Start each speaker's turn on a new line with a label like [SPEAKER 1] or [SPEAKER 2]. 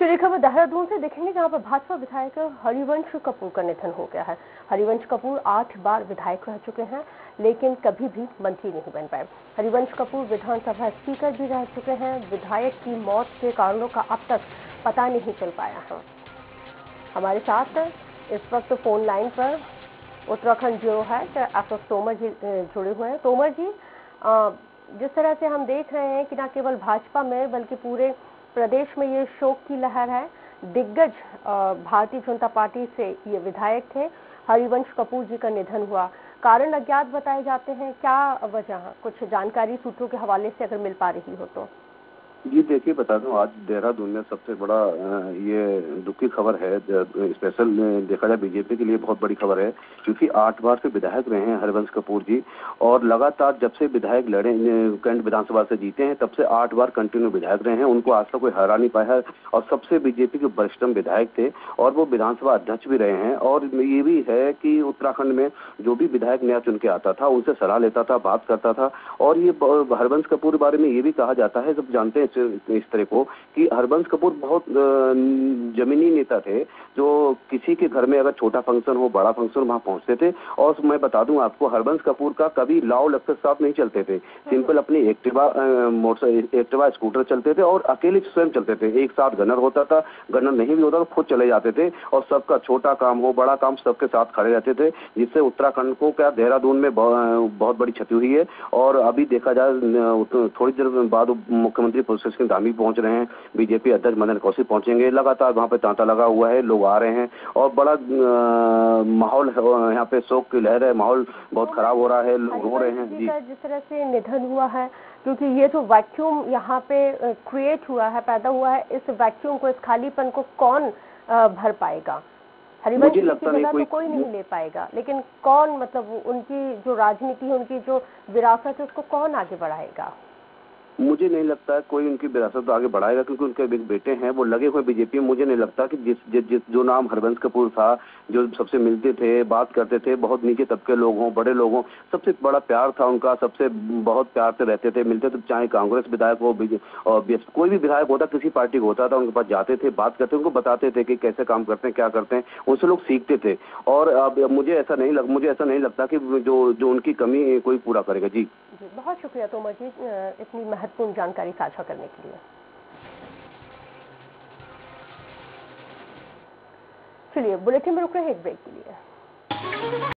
[SPEAKER 1] चलिए खबर देहरादून से देखेंगे, जहाँ पर भाजपा विधायक हरिवंश कपूर का निधन हो गया है। हरिवंश कपूर आठ बार विधायक रह चुके हैं, लेकिन कभी भी मंत्री नहीं बन पाए। हरिवंश कपूर विधानसभा स्पीकर भी रह चुके हैं। विधायक की मौत के कारणों का अब तक पता नहीं चल पाया है। हमारे साथ इस वक्त फ़ोन लाइन पर उत्तराखंड जो है एफ़ तोमर जी जुड़े हुए हैं। तोमर जी जिस तरह से हम देख रहे हैं कि न केवल भाजपा में, बल्कि पूरे प्रदेश में ये शोक की लहर है। दिग्गज भारतीय जनता पार्टी से ये विधायक थे। हरिवंश कपूर जी का निधन हुआ। कारण अज्ञात बताए जाते हैं। क्या वजह? कुछ जानकारी सूत्रों के हवाले से अगर मिल पा रही हो तो।
[SPEAKER 2] जी, देखिए, बता दूँ, आज देहरादून में सबसे बड़ा ये दुखी खबर है स्पेशल देखा जाए बीजेपी के लिए बहुत बड़ी खबर है, क्योंकि आठ बार से विधायक रहे हैं हरिवंश कपूर जी, और लगातार जब से विधायक लड़े कैंट विधानसभा से जीते हैं, तब से आठ बार कंटिन्यू विधायक रहे हैं, उनको आज तक कोई हरा नहीं पाया और सबसे बीजेपी के वरिष्ठम विधायक थे, और वो विधानसभा अध्यक्ष भी रहे हैं, और ये भी है कि उत्तराखंड में जो भी विधायक नया चुन के आता था, उनसे सलाह लेता था, बात करता था, और ये हरवंश कपूर के बारे में ये भी कहा जाता है, जब जानते हैं इस तरह को कि हरबंश कपूर बहुत जमीनी नेता थे जो किसी के घर में अगर छोटा फ़ंक्शन हो बड़ा फ़ंक्शन वहाँ पहुँचते थे। और मैं बता दूँ आपको हरबंश कपूर का कभी लाओ लक्ष्य साथ नहीं चलते थे। सिंपल अपनी एक्टिवा मोटर एक्टिवा स्कूटर चलते थे और अकेले स्वयं चलते थे। एक साथ गनर होता था गनर नहीं भी होता तो खुद चले जाते थे और सबका छोटा काम हो बड़ा काम सबके साथ खड़े रहते थे जिससे उत्तराखंड को क्या देहरादून में बहुत बड़ी क्षति हुई है। और अभी देखा जाए थोड़ी देर बाद मुख्यमंत्री प्रोसेस के धामी पहुँच रहे हैं। बीजेपी अध्यक्ष मदन कौशिक पहुँचेंगे। लगातार वहाँ पे तांता लगा हुआ है लोग आ रहे हैं और बड़ा माहौल यहाँ पे शोक की लहर है माहौल बहुत खराब हो रहा है लोग रो रहे हैं।
[SPEAKER 1] जी। जिस तरह से निधन हुआ है क्योंकि ये जो वैक्यूम यहाँ पे क्रिएट हुआ है पैदा हुआ है इस वैक्यूम को इस खालीपन को कौन भर पाएगा? हरिवंश की जगह तो कोई नहीं ले पाएगा। लेकिन कौन मतलब उनकी जो राजनीति है उनकी जो विरासत है उसको कौन आगे बढ़ाएगा?
[SPEAKER 2] मुझे नहीं लगता कोई उनकी विरासत तो आगे बढ़ाएगा क्योंकि उनके एक बेटे हैं वो लगे हुए बीजेपी में। मुझे नहीं लगता कि जिस जिस, जिस जो नाम हरबंश कपूर था जो सबसे मिलते थे बात करते थे बहुत नीचे तबके लोग हों बड़े लोग हों सबसे बड़ा प्यार था उनका सबसे बहुत प्यार से रहते थे मिलते थे चाहे कांग्रेस विधायक हो कोई भी विधायक होता किसी पार्टी को होता था उनके पास जाते थे बात करते उनको बताते थे कि कैसे काम करते हैं क्या करते हैं उनसे लोग सीखते थे। और अब मुझे ऐसा नहीं लग मुझे ऐसा नहीं लगता कि जो जो उनकी कमी कोई पूरा करेगा। जी।
[SPEAKER 1] बहुत शुक्रिया तोमर जी इतनी महत्वपूर्ण जानकारी साझा करने के लिए। चलिए बुलेटिन में रुक रहे एक ब्रेक के लिए।